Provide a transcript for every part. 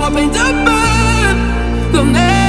maar been te bed. Dan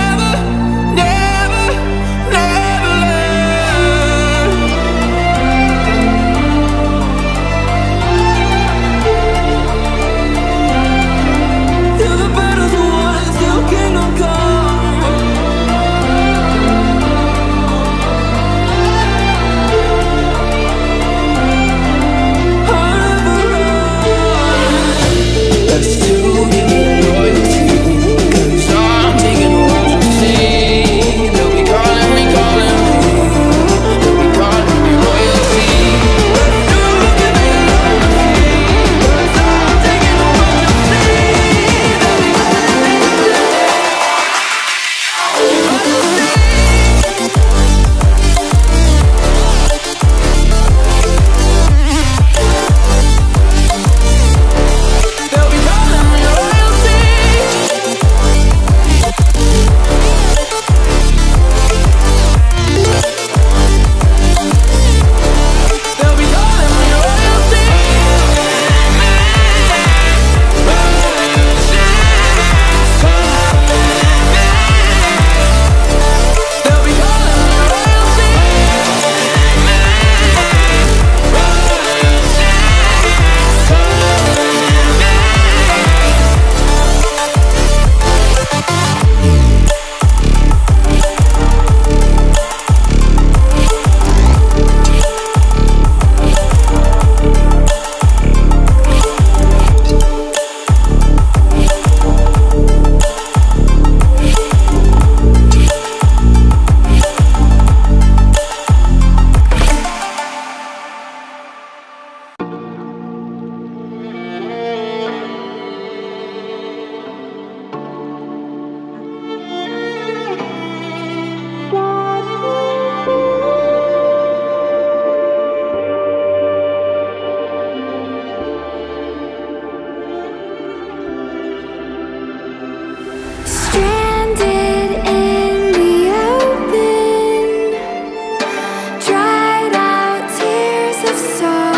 time.